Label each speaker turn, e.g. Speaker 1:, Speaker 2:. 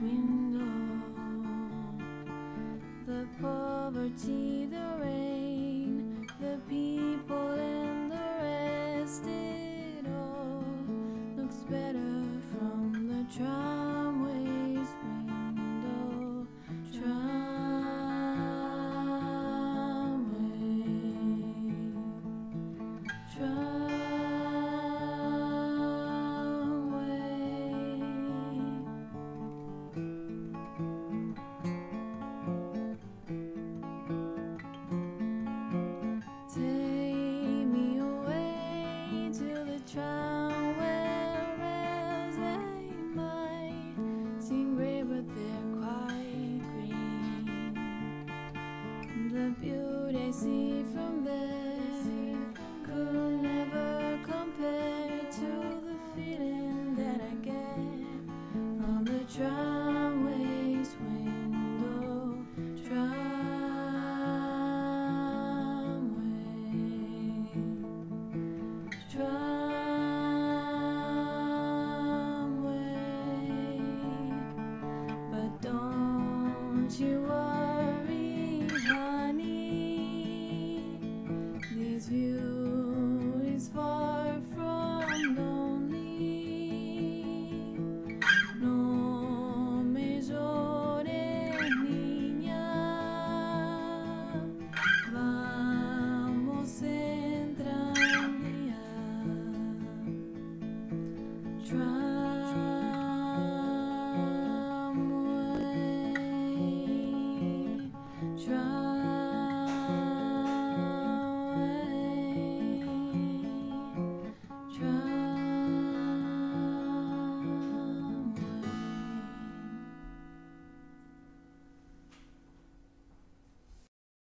Speaker 1: window the poverty, the rain, the people, and the rest. It all looks better from the trial. beauty see from there could never compare to the feeling that I get on the drive. try.